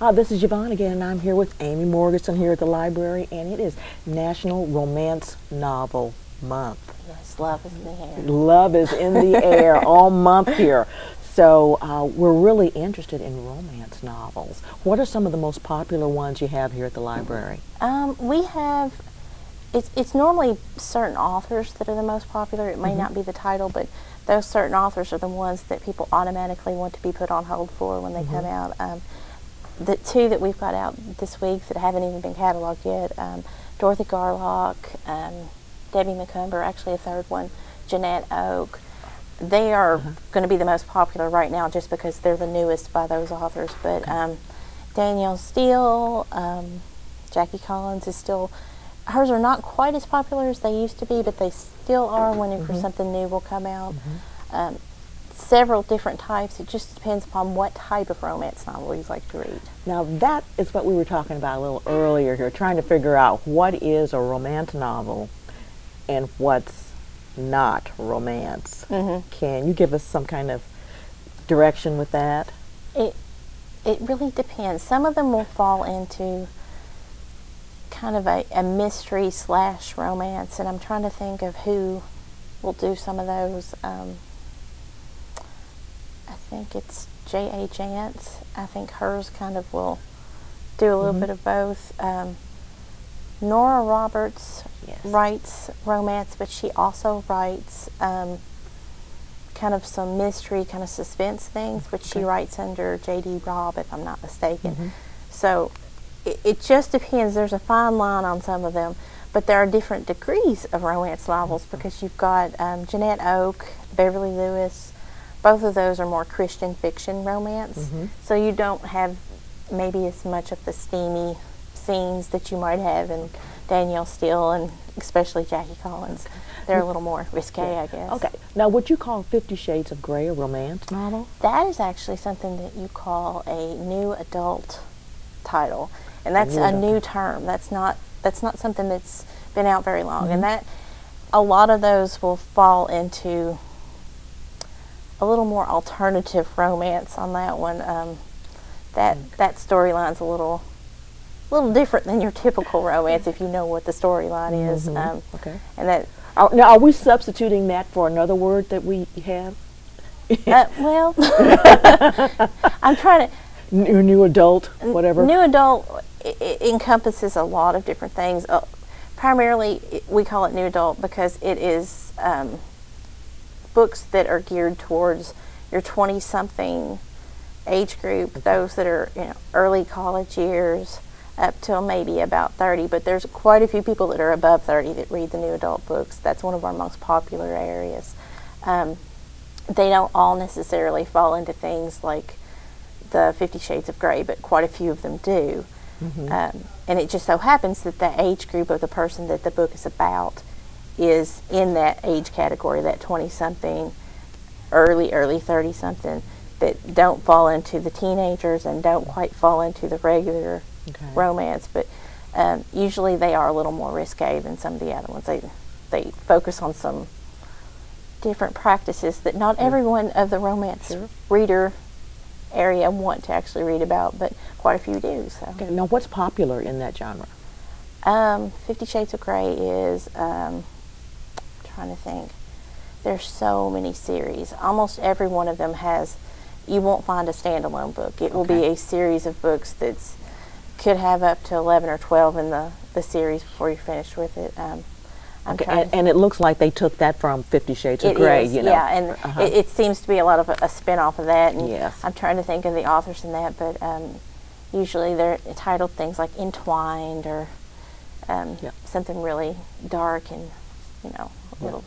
Uh, this is Yvonne again, and I'm here with Amy Morgeson here at the library, and it is National Romance Novel Month. Yes, love is in the air. Love is in the air all month here. So uh, we're really interested in romance novels. What are some of the most popular ones you have here at the library? Um, we have, it's, it's normally certain authors that are the most popular. It may Mm-hmm. not be the title, but those certain authors are the ones that people automatically want to be put on hold for when they Mm-hmm. come out. Um, the two that we've got out this week that haven't even been cataloged yet, um, Dorothy Garlock, um, Debbie Macomber, actually a third one, Janette Oke. They are Uh-huh. going to be the most popular right now just because they're the newest by those authors. But um, Danielle Steel, um, Jackie Collins is still, hers are not quite as popular as they used to be, but they still are whenever Mm-hmm. something new will come out. Um, several different types. It just depends upon what type of romance novel you'd like to read. Now that is what we were talking about a little earlier here, trying to figure out what is a romance novel and what's not romance. Mhm. Can you give us some kind of direction with that? It it really depends. Some of them will fall into kind of a, a mystery slash romance, and I'm trying to think of who will do some of those. Um, think it's J.A. Jance. I think hers kind of will do a little Mhm. bit of both. Um, Nora Roberts Yes. writes romance, but she also writes um, kind of some mystery, kind of suspense things, which she writes under J.D. Robb, if I'm not mistaken. Mhm. So it, it just depends. There's a fine line on some of them, but there are different degrees of romance novels because you've got um, Janette Oke, Beverly Lewis. Both of those are more Christian fiction romance, Mhm. so you don't have maybe as much of the steamy scenes that you might have in Danielle Steel and especially Jackie Collins. They're a little more risque, I guess. Okay. Now, would you call Fifty Shades of Grey a romance novel? That is actually something that you call a new adult title, and that's new a new term. That's not that's not something that's been out very long, Mm-hmm. and that a lot of those will fall into a little more alternative romance on that one. Um, that Mm. that storyline's a little little different than your typical romance if you know what the storyline is. Mhm. Um, Okay. and that Are, now, are we substituting that for another word that we have? uh, well, I'm trying to. New, new adult, whatever. New adult encompasses a lot of different things. Uh, primarily, we call it new adult because it is um, books that are geared towards your 20 something age group, those that are you know, early college years up till maybe about 30. But there's quite a few people that are above 30 that read the new adult books. That's one of our most popular areas. Um, they don't all necessarily fall into things like the Fifty Shades of Grey, but quite a few of them do. Mm-hmm. Um, and it just so happens that the age group of the person that the book is about is in that age category, that 20 something, early, early 30 something, that don't fall into the teenagers and don't quite fall into the regular Okay. romance. But um, usually they are a little more risque than some of the other ones. They, they focus on some different practices that not everyone of the romance Sure. reader area want to actually read about, but quite a few do. So, Okay, now, what's popular in that genre? um, Fifty Shades of Grey is um, trying to think. There's so many series. Almost every one of them has. You won't find a standalone book. It will be a series of books that's could have up to eleven or twelve in the the series before you're finished with it. Um, I'm Okay, and, and it looks like they took that from Fifty Shades of Grey, you know. yeah, and Uh-huh. it, it seems to be a lot of a, a spin off of that. And Yes. I'm trying to think of the authors in that, but um, usually they're titled things like Entwined or um, Yeah. something really dark and you know a little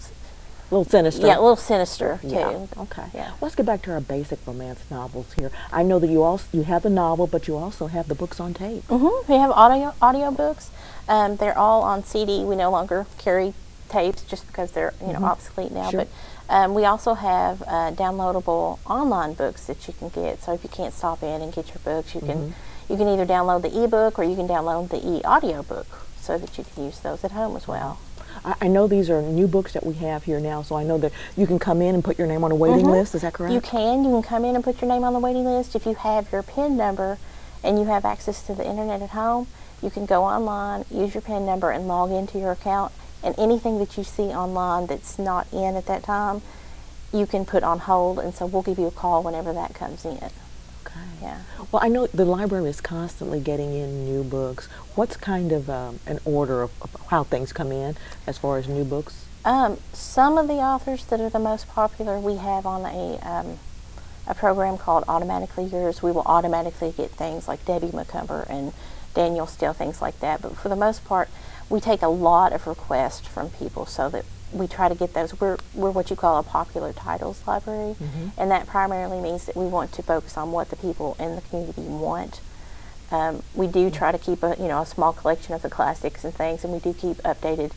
a little sinister. yeah a little sinister too. Yeah. Okay. Yeah. Let's get back to our basic romance novels here. I know that you also you have the novel, but you also have the books on tape. Mm-hmm. We have audio audio books. Um, they're all on CD. We no longer carry tapes just because they're you know obsolete now. Mm-hmm. Sure. But um, we also have uh, downloadable online books that you can get. So if you can't stop in and get your books, you Mm-hmm. can you can either download the ebook or you can download the e audio book so that you can use those at home as well. I, I know these are new books that we have here now, so I know that you can come in and put your name on a waiting Mhm. list. Is that correct? You can. You can come in and put your name on the waiting list. If you have your PIN number and you have access to the internet at home, you can go online, use your PIN number, and log into your account. And anything that you see online that's not in at that time, you can put on hold. And so we'll give you a call whenever that comes in. Okay. Yeah. Well, I know the library is constantly getting in new books. What's kind of um, an order of, of how things come in as far as new books? Um, some of the authors that are the most popular we have on a um, a program called Automatically Yours. We will automatically get things like Debbie Macomber and Daniel Steel, things like that. But for the most part, we take a lot of requests from people so that we try to get those. We're, we're what you call a popular titles library, and that primarily means that we want to focus on what the people in the community want. Um, we do try to keep a you know a small collection of the classics and things, and we do keep updated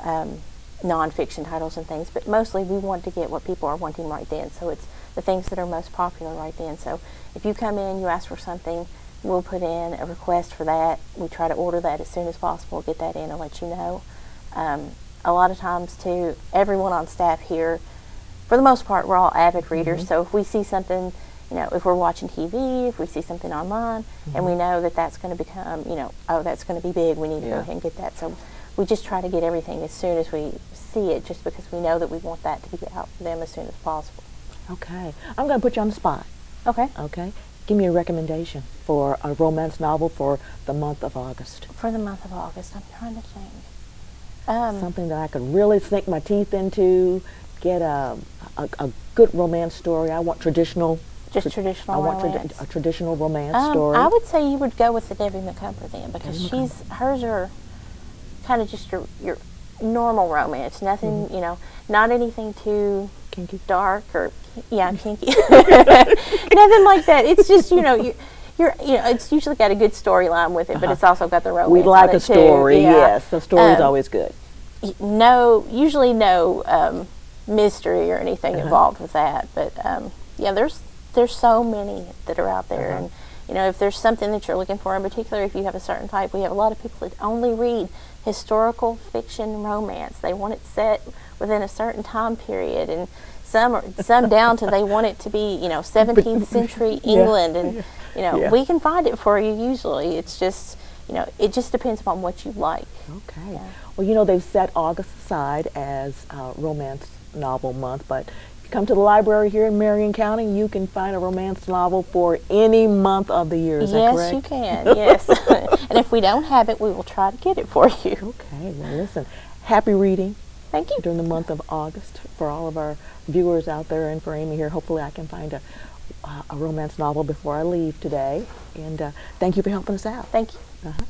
um, nonfiction titles and things. But mostly, we want to get what people are wanting right then. So it's the things that are most popular right then. So if you come in, you ask for something, we'll put in a request for that. We try to order that as soon as possible, get that in, and let you know. Um, a lot of times, too, everyone on staff here, for the most part, we're all avid mm-hmm. readers. So if we see something, you know, if we're watching TV, if we see something online, and we mm-hmm. know that that's going to become, you know, oh, that's going to be big, we need to Yeah. go ahead and get that. So we just try to get everything as soon as we see it, just because we know that we want that to be out for them as soon as possible. Okay. I'm going to put you on the spot. Okay. Okay. Give me a recommendation for a romance novel for the month of August. For the month of August, I'm trying to think. Um, Something that I could really sink my teeth into, get a, a, a good romance story. I want traditional. Just tra- traditional I want romance. a traditional romance um, story. I would say you would go with the Debbie Macomber then, because Debbie she's hers are kind of just your your normal romance. Nothing, Mm-hmm. you know, not anything too Kinky. dark or yeah, kinky. Nothing like that. It's just you know you. You're, you know, it's usually got a good storyline with it, but it's also got the romance. we like a story, Yeah. yes. The story's Um, always good. No, usually no um, mystery or anything Uh-huh. involved with that. But um, yeah, there's there's so many that are out there, Uh-huh. and you know, if there's something that you're looking for in particular, if you have a certain type, we have a lot of people that only read historical fiction romance. They want it set within a certain time period, and some are, some down to they want it to be you know 17th century Yeah. England, and you know Yeah. we can find it for you. Usually, it's just you know it just depends upon what you like. Okay. Yeah. Well, you know, they've set August aside as uh, Romance Novel Month, but if you come to the library here in Marion County, you can find a romance novel for any month of the year. Is that yes, you can. Yes, and if we don't have it, we will try to get it for you. Okay. Well, listen, happy reading Thank you. during the month of August for all of our viewers out there and for Amy here. Hopefully, I can find a, a romance novel before I leave today. And uh, thank you for helping us out. Thank you. Uh-huh.